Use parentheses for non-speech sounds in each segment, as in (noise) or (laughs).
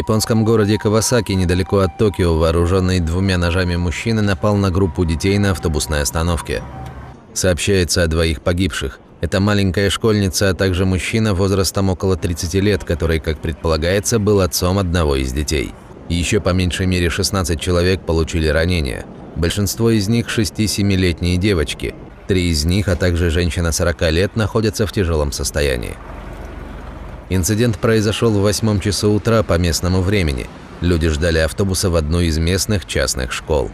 японском городе Кавасаки, недалеко от Токио, вооруженный двумя ножами мужчина напал на группу детей на автобусной остановке. Сообщается о двоих погибших. Это маленькая школьница, а также мужчина возрастом около 30 лет, который, как предполагается, был отцом одного из детей. Еще по меньшей мере 16 человек получили ранения. Большинство из них 6-7-летние девочки. Три из них, а также женщина 40 лет, находятся в тяжелом состоянии. Инцидент произошел в восьмом часу утра по местному времени. Люди ждали автобуса в одну из местных частных школ.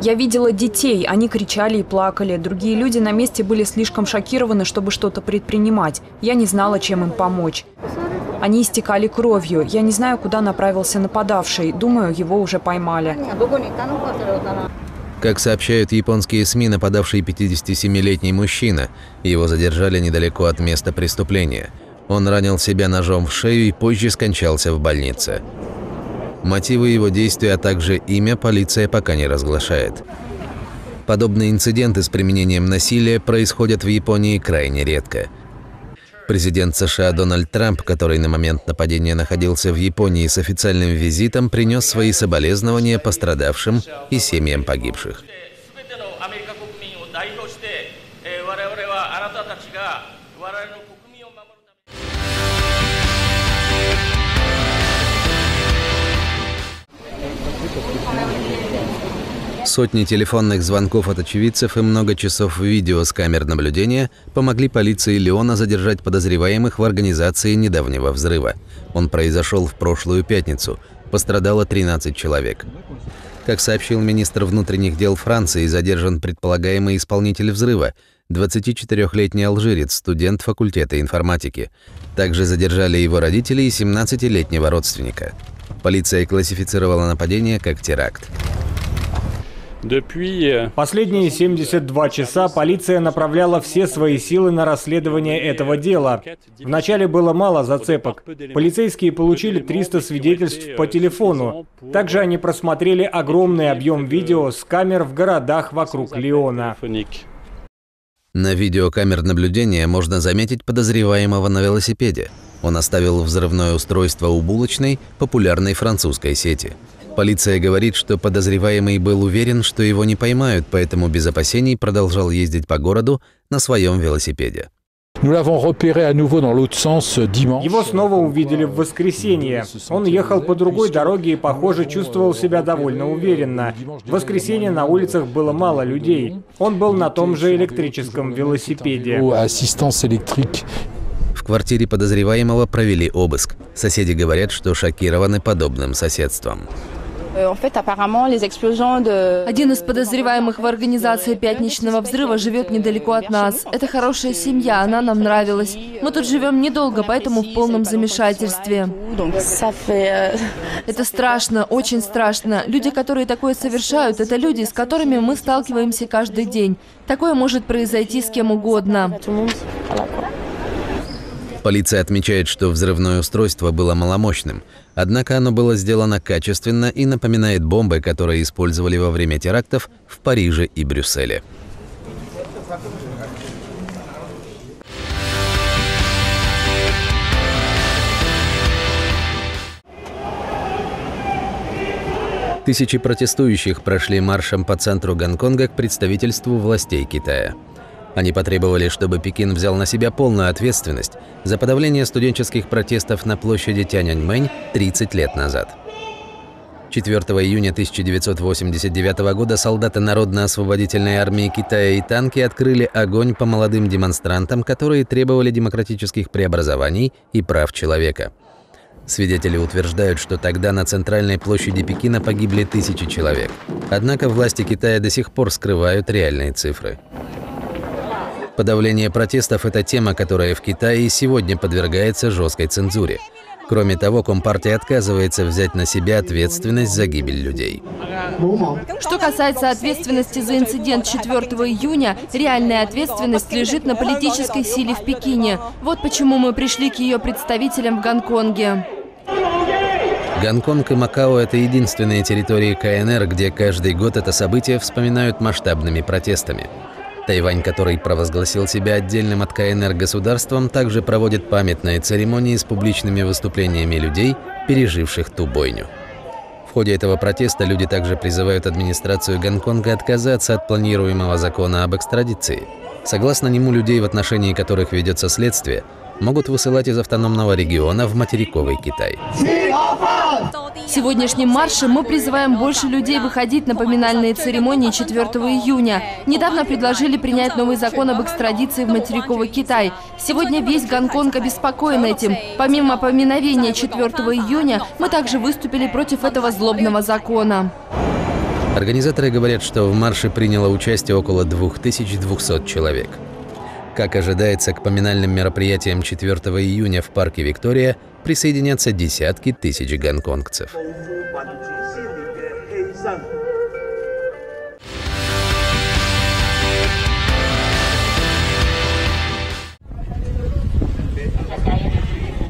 Я видела детей, они кричали и плакали. Другие люди на месте были слишком шокированы, чтобы что-то предпринимать. Я не знала, чем им помочь. Они истекали кровью. Я не знаю, куда направился нападавший. Думаю, его уже поймали. Как сообщают японские СМИ, нападавший 57-летний мужчина. Его задержали недалеко от места преступления. Он ранил себя ножом в шею и позже скончался в больнице. Мотивы его действия, а также имя полиция пока не разглашает. Подобные инциденты с применением насилия происходят в Японии крайне редко. Президент США Дональд Трамп, который на момент нападения находился в Японии с официальным визитом, принес свои соболезнования пострадавшим и семьям погибших. Сотни телефонных звонков от очевидцев и много часов видео с камер наблюдения помогли полиции Леона задержать подозреваемых в организации недавнего взрыва. Он произошел в прошлую пятницу. Пострадало 13 человек. Как сообщил министр внутренних дел Франции, задержан предполагаемый исполнитель взрыва – 24-летний алжирец, студент факультета информатики. Также задержали его родители и 17-летнего родственника. Полиция классифицировала нападение как теракт. Euh, Последние 72 часа полиция направляла все свои силы на расследование этого дела. Вначале было мало зацепок. Полицейские получили 300 свидетельств по телефону. Также они просмотрели огромный объем видео с камер в городах вокруг Лиона. téléphonique. На видео камер наблюдения можно заметить подозреваемого на велосипеде. Он оставил взрывное устройство у булочной, популярной французской сети. Полиция говорит, что подозреваемый был уверен, что его не поймают, поэтому без опасений продолжал ездить по городу на своем велосипеде. Euh. Его снова увидели в воскресенье. Он ехал по другой дороге и, похоже, чувствовал себя довольно уверенно. В воскресенье на улицах было мало людей. Он был на том же электрическом велосипеде. В квартире подозреваемого провели обыск. Соседи говорят, что шокированы подобным соседством. Euh, En fait, apparemment, les explosions de... Один из подозреваемых в организации пятничного взрыва живет недалеко от нас. Это хорошая семья, она нам нравилась. Мы тут живем недолго, поэтому в полном замешательстве. Euh, (laughs) Это страшно, очень страшно. Люди, которые такое совершают, это люди, с которыми мы сталкиваемся каждый день. Такое может произойти с кем угодно. Полиция отмечает, что взрывное устройство было маломощным, однако оно было сделано качественно и напоминает бомбы, которые использовали во время терактов в Париже и Брюсселе. Тысячи протестующих прошли маршем по центру Гонконга к представительству властей Китая. Они потребовали, чтобы Пекин взял на себя полную ответственность за подавление студенческих протестов на площади Тяньаньмэнь 30 лет назад. 4 июня 1989 года солдаты Народно-освободительной армии Китая и танки открыли огонь по молодым демонстрантам, которые требовали демократических преобразований и прав человека. Свидетели утверждают, что тогда на центральной площади Пекина погибли тысячи человек. Однако власти Китая до сих пор скрывают реальные цифры. Подавление протестов – это тема, которая в Китае сегодня подвергается жесткой цензуре. Кроме того, Компартия отказывается взять на себя ответственность за гибель людей. Что касается ответственности за инцидент 4 июня, реальная ответственность лежит на политической силе в Пекине. Вот почему мы пришли к ее представителям в Гонконге. Гонконг и Макао – это единственные территории КНР, где каждый год это событие вспоминают масштабными протестами. Тайвань, который провозгласил себя отдельным от КНР государством, также проводит памятные церемонии с публичными выступлениями людей, переживших ту бойню. В ходе этого протеста люди также призывают администрацию Гонконга отказаться от планируемого закона об экстрадиции. Согласно нему, людей, в отношении которых ведется следствие, могут высылать из автономного региона в материковый Китай. Сегодняшним маршем мы призываем больше людей выходить на поминальные церемонии 4 июня. Недавно предложили принять новый закон об экстрадиции в материковый Китай. Сегодня весь Гонконг обеспокоен этим. Помимо поминовения 4 июня, мы также выступили против этого злобного закона. Организаторы говорят, что в марше приняло участие около 2200 человек. Как ожидается, к поминальным мероприятиям 4 июня в парке Виктория присоединятся десятки тысяч гонконгцев.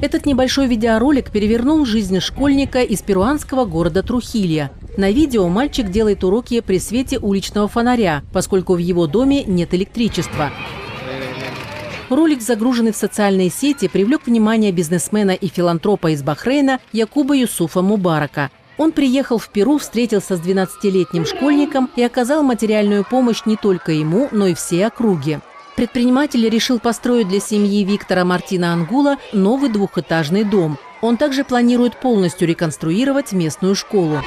Этот небольшой видеоролик перевернул жизнь школьника из перуанского города Трухилья. На видео мальчик делает уроки при свете уличного фонаря, поскольку в его доме нет электричества. Ролик, загруженный в социальные сети, привлек внимание бизнесмена и филантропа из Бахрейна Якуба Юсуфа Мубарака. Он приехал в Перу, встретился с 12-летним школьником и оказал материальную помощь не только ему, но и всей округе. Предприниматель решил построить для семьи Виктора Мартина Ангула новый двухэтажный дом. Он также планирует полностью реконструировать местную школу.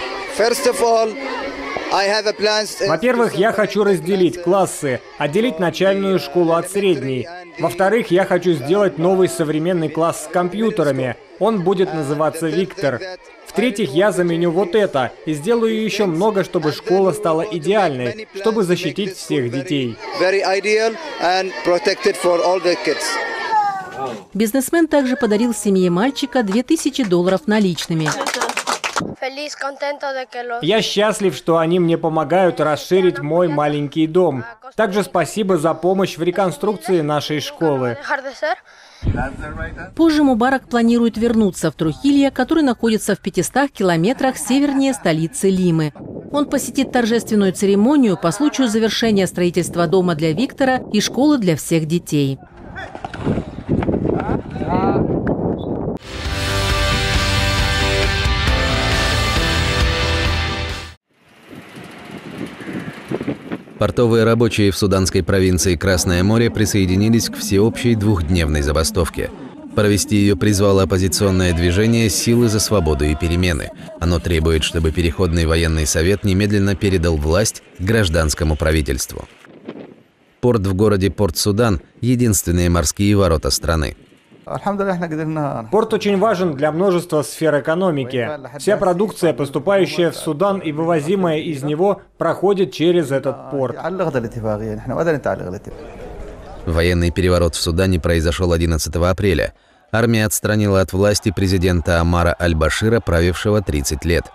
Во-первых, я хочу разделить классы, отделить начальную школу от средней. Во-вторых, я хочу сделать новый современный класс с компьютерами. Он будет называться «Виктор». В-третьих, я заменю вот это и сделаю еще много, чтобы школа стала идеальной, чтобы защитить всех детей. Бизнесмен также подарил семье мальчика 2000 долларов наличными. Я счастлив, что они мне помогают расширить мой маленький дом. Также спасибо за помощь в реконструкции нашей школы. Позже Мубарак планирует вернуться в Трухилья, который находится в 500 километрах севернее столицы Лимы. Он посетит торжественную церемонию по случаю завершения строительства дома для Виктора и школы для всех детей. Портовые рабочие в суданской провинции Красное море присоединились к всеобщей двухдневной забастовке. Провести ее призвало оппозиционное движение «Силы за свободу и перемены». Оно требует, чтобы Переходный военный совет немедленно передал власть гражданскому правительству. Порт в городе Порт-Судан – единственные морские ворота страны. Порт очень важен для множества сфер экономики. Вся продукция, поступающая в Судан и вывозимая из него, проходит через этот порт. Военный переворот в Судане произошел 11 апреля. Армия отстранила от власти президента Амара Аль-Башира, правившего 30 лет.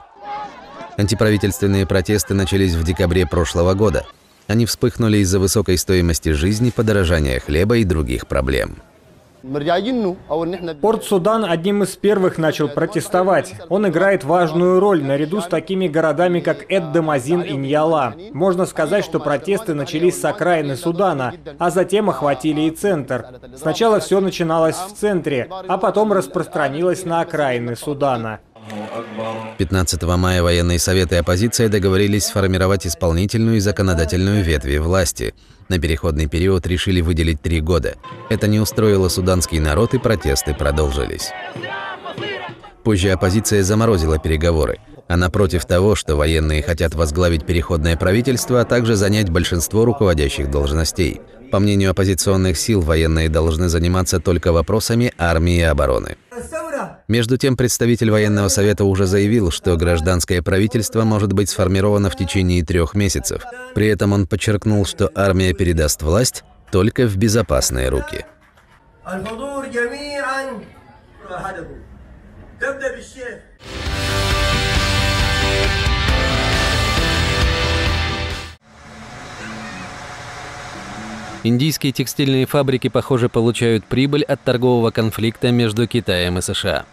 Антиправительственные протесты начались в декабре прошлого года. Они вспыхнули из-за высокой стоимости жизни, подорожания хлеба и других проблем. Порт Судан одним из первых начал протестовать. Он играет важную роль наряду с такими городами, как Эд-Дамазин и Ньяла. Можно сказать, что протесты начались с окраины Судана, а затем охватили и центр. Сначала все начиналось в центре, а потом распространилось на окраины Судана. 15 мая военные советы и оппозиция договорились сформировать исполнительную и законодательную ветви власти. На переходный период решили выделить три года. Это не устроило суданский народ, и протесты продолжились. Позже оппозиция заморозила переговоры. Она против того, что военные хотят возглавить переходное правительство, а также занять большинство руководящих должностей. По мнению оппозиционных сил, военные должны заниматься только вопросами армии и обороны. Между тем, представитель военного совета уже заявил, что гражданское правительство может быть сформировано в течение трех месяцев. При этом он подчеркнул, что армия передаст власть только в безопасные руки. Индийские текстильные фабрики, похоже, получают прибыль от торгового конфликта между Китаем и США.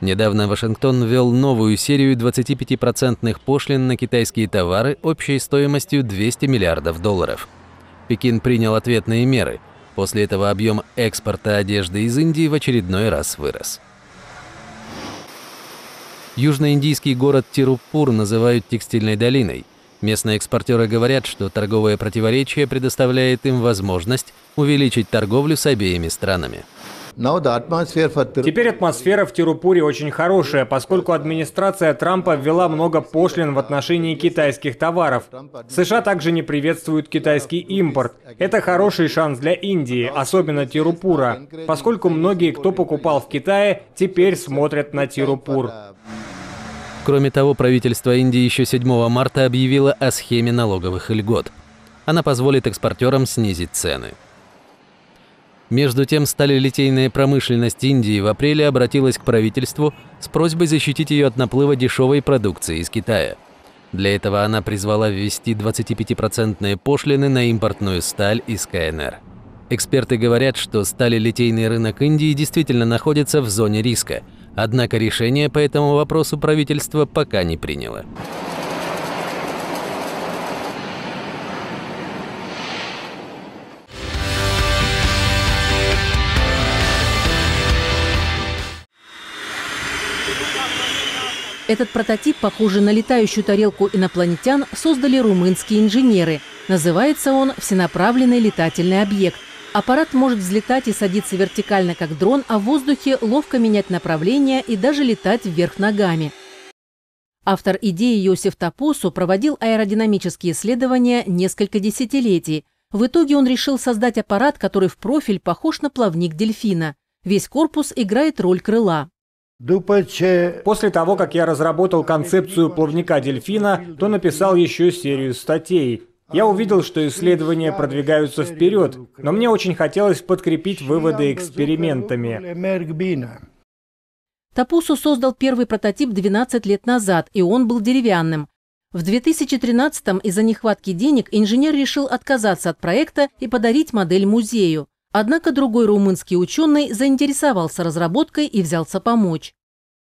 Недавно Вашингтон ввел новую серию 25% пошлин на китайские товары общей стоимостью 200 миллиардов долларов. Пекин принял ответные меры. После этого объем экспорта одежды из Индии в очередной раз вырос. Южноиндийский город Тируппур называют текстильной долиной. Местные экспортеры говорят, что торговое противоречие предоставляет им возможность увеличить торговлю с обеими странами. Теперь атмосфера в Тирупуре очень хорошая, поскольку администрация Трампа ввела много пошлин в отношении китайских товаров. США также не приветствуют китайский импорт. Это хороший шанс для Индии, особенно Тирупура, поскольку многие, кто покупал в Китае, теперь смотрят на Тирупур. Кроме того, правительство Индии еще 7 марта объявило о схеме налоговых льгот. Она позволит экспортерам снизить цены. Между тем, сталелитейная промышленность Индии в апреле обратилась к правительству с просьбой защитить ее от наплыва дешевой продукции из Китая. Для этого она призвала ввести 25% пошлины на импортную сталь из КНР. Эксперты говорят, что сталелитейный рынок Индии действительно находится в зоне риска, однако решение по этому вопросу правительство пока не приняло. Этот прототип, похожий на летающую тарелку инопланетян, создали румынские инженеры. Называется он «Всенаправленный летательный объект». Аппарат может взлетать и садиться вертикально, как дрон, а в воздухе ловко менять направление и даже летать вверх ногами. Автор идеи Йосиф Тапосу проводил аэродинамические исследования несколько десятилетий. В итоге он решил создать аппарат, который в профиль похож на плавник дельфина. Весь корпус играет роль крыла. После того, как я разработал концепцию плавника дельфина, то написал еще серию статей. Я увидел, что исследования продвигаются вперед, но мне очень хотелось подкрепить выводы экспериментами. Тапусу создал первый прототип 12 лет назад, и он был деревянным. В 2013-м из-за нехватки денег инженер решил отказаться от проекта и подарить модель музею. Однако другой румынский ученый заинтересовался разработкой и взялся помочь.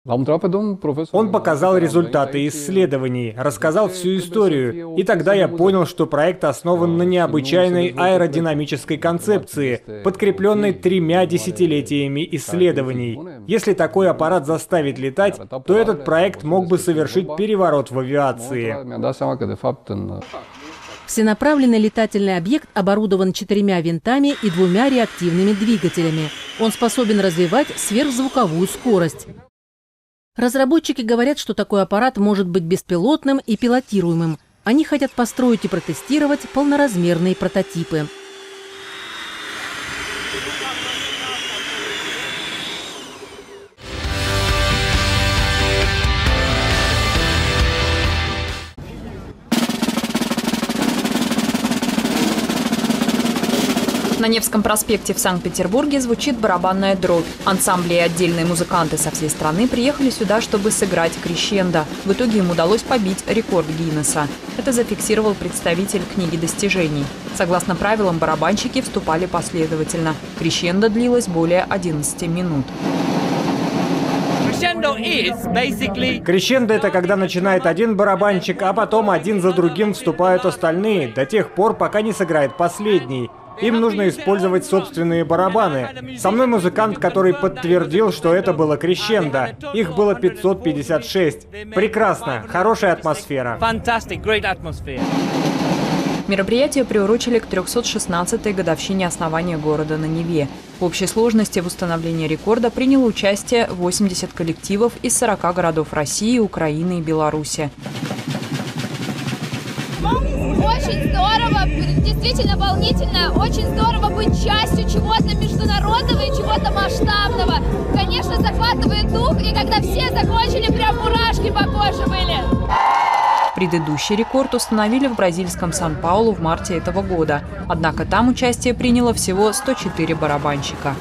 Он показал результаты исследований, рассказал всю историю, и тогда я понял, что проект основан на необычайной аэродинамической концепции, подкрепленной тремя десятилетиями исследований. Если такой аппарат заставит летать, то этот проект мог бы совершить переворот в авиации. Всенаправленный летательный объект оборудован четырьмя винтами и двумя реактивными двигателями. Он способен развивать сверхзвуковую скорость. Разработчики говорят, что такой аппарат может быть беспилотным и пилотируемым. Они хотят построить и протестировать полноразмерные прототипы. Невском проспекте в Санкт-Петербурге звучит барабанная дробь. Ансамбли и отдельные музыканты со всей страны приехали сюда, чтобы сыграть крещендо. В итоге им удалось побить рекорд Гиннесса. Это зафиксировал представитель книги достижений. Согласно правилам, барабанщики вступали последовательно. Крещендо длилось более 11 минут. Крещендо – это когда начинает один барабанщик, а потом один за другим вступают остальные, до тех пор, пока не сыграет последний. Им нужно использовать собственные барабаны. Со мной музыкант, который подтвердил, что это было крещендо. Их было 556. Прекрасно, хорошая атмосфера. Мероприятие приурочили к 316-й годовщине основания города на Неве. В общей сложности в установлении рекорда приняло участие 80 коллективов из 40 городов России, Украины и Беларуси. Очень здорово, действительно волнительно, очень здорово быть частью чего-то международного и чего-то масштабного. Конечно, захватывает дух, и когда все закончили, прям мурашки по коже были. Предыдущий рекорд установили в бразильском Сан-Паулу в марте этого года. Однако там участие приняло всего 104 барабанщика.